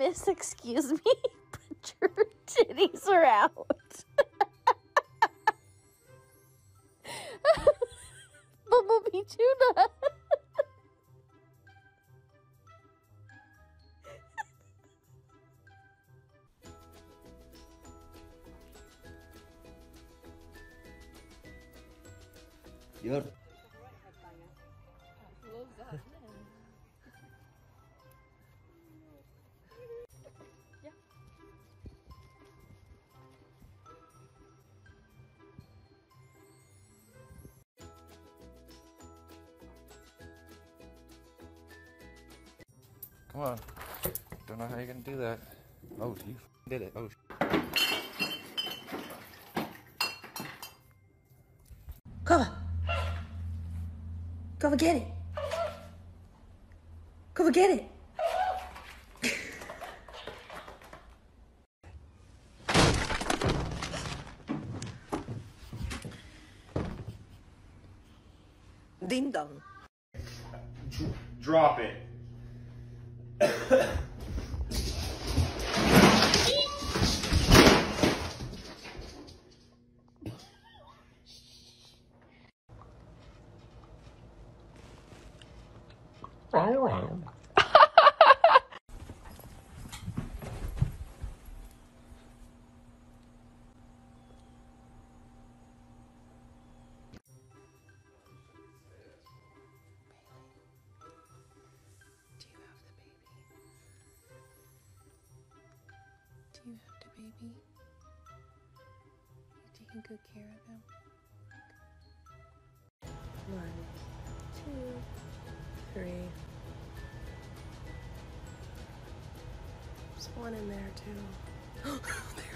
Miss, excuse me, but your titties are out. Bumblebee tuna. Yun. Come on. Don't know how you're gonna do that. Oh, you did it. Oh. Cover. Cover, get it. Cover, get it. Ding dong. Drop it. Do baby? You're taking good care of him? One, two, three. There's one in there too.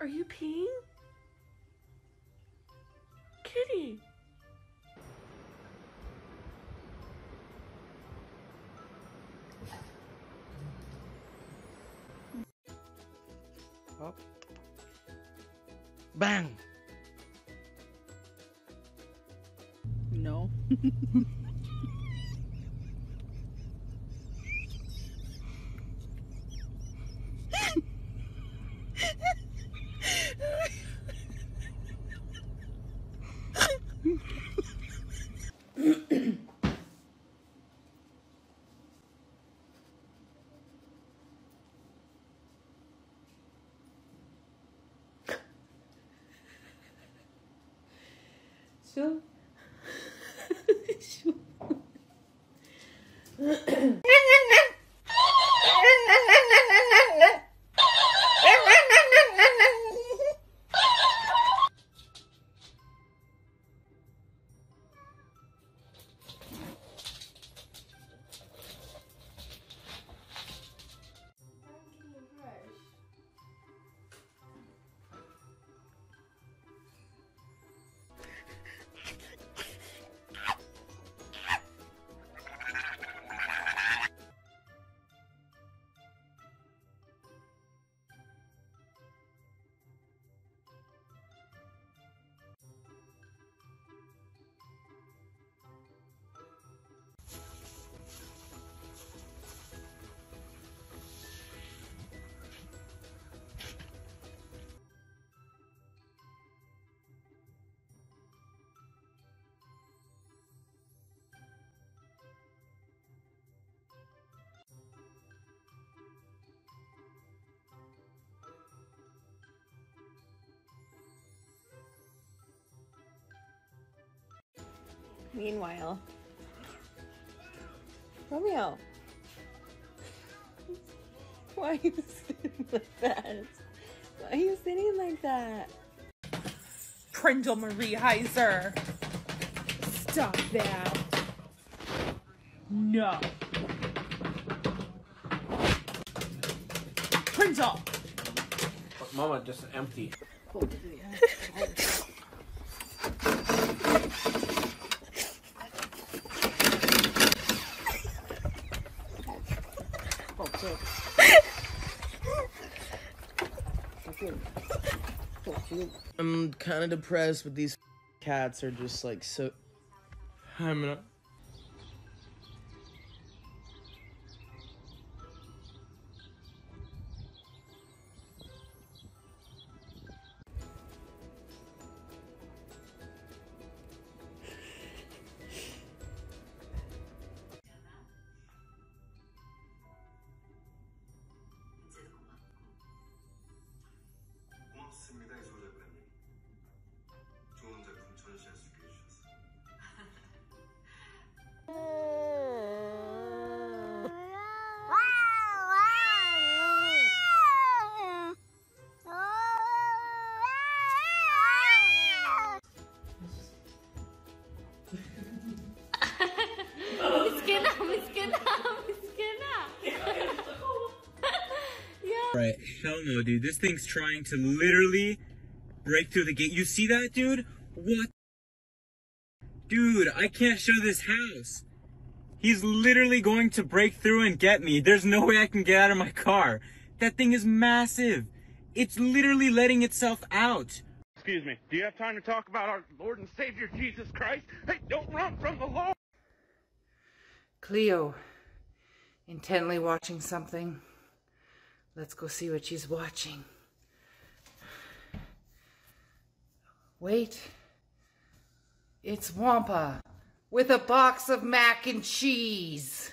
are you peeing? Kitty. Up. Bang! No. しょ？しょ Meanwhile, Romeo, why are you sitting like that? Why are you sitting like that? Prindle Marie Heiser. Stop that. No. Prindle. Mama, just empty. Kind of depressed, but these cats are just like so. I'm not. Right. Hell no, dude. This thing's trying to literally break through the gate. You see that, dude? What? Dude, I can't show this house. He's literally going to break through and get me. There's no way I can get out of my car. That thing is massive. It's literally letting itself out. Excuse me. Do you have time to talk about our Lord and Savior Jesus Christ? Hey, don't run from the Lord. Cleo, intently watching something. Let's go see what she's watching. Wait. It's Wampa with a box of mac and cheese.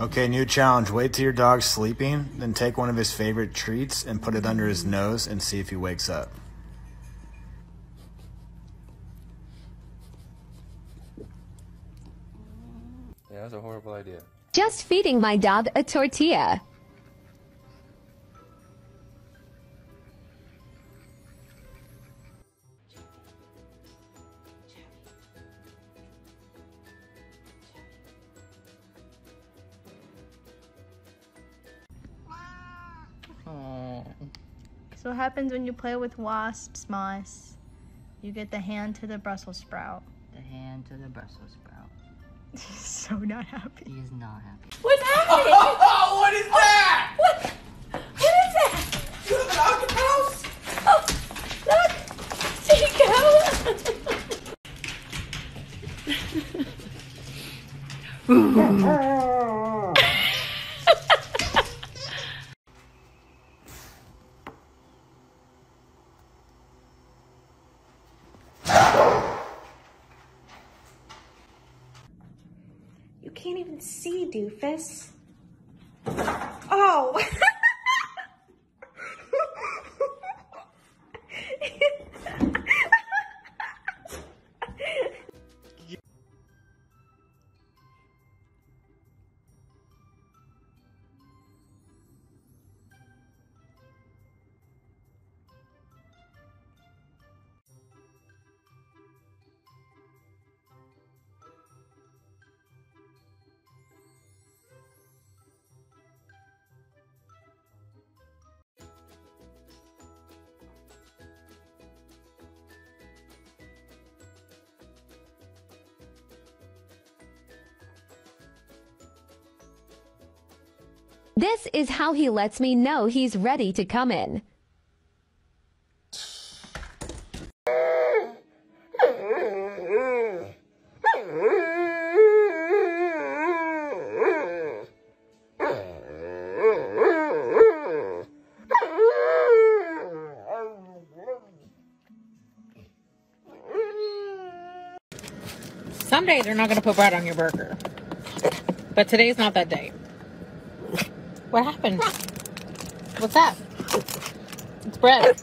Okay, new challenge. Wait till your dog's sleeping, then take one of his favorite treats and put it under his nose and see if he wakes up. Yeah, that's a horrible idea. Just feeding my dog a tortilla. So what happens when you play with wasps, Moss? You get the hand to the Brussels sprout. The hand to the Brussels sprout. He's so not happy. He is not happy. What's happening? Oh, what is that? What? What is that? You have an octopus? Oh, look! Chico! You can't even see, doofus. This is how he lets me know he's ready to come in. Some days they're not going to put bread on your burger. But today's not that day. What happened? What's that? It's bread.